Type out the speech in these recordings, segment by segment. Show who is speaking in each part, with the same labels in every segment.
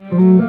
Speaker 1: Thank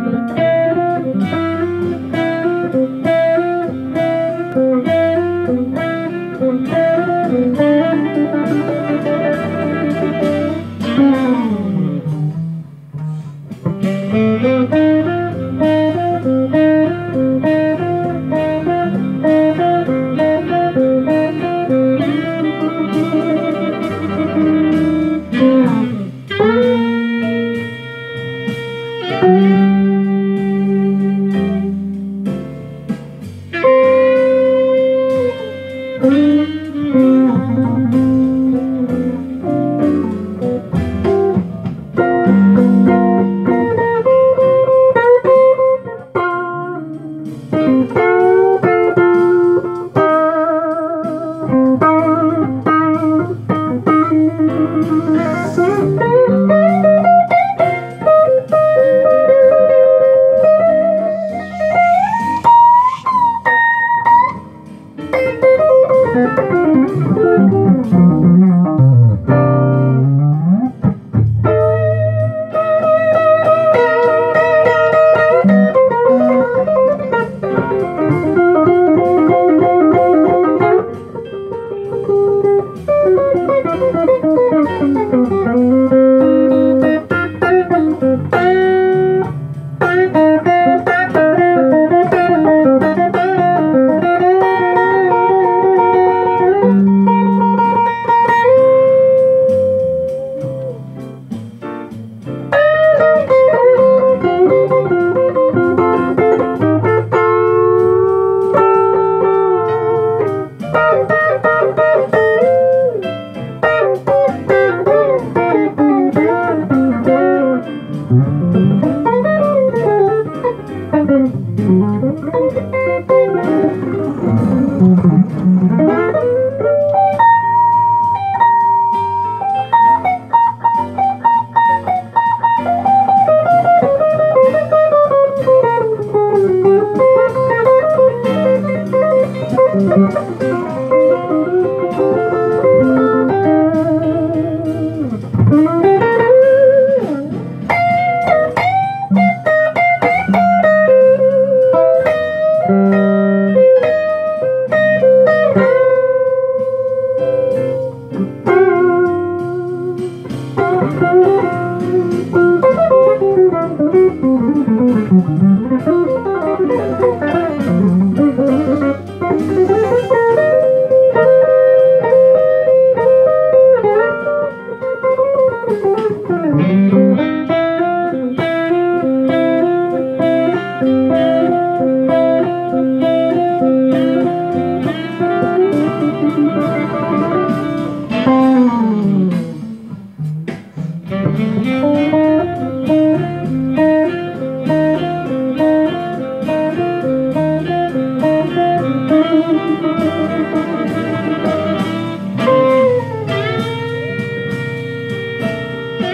Speaker 1: you.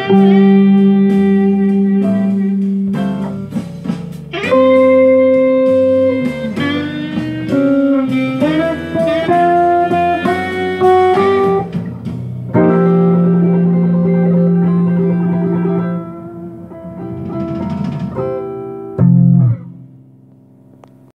Speaker 1: Música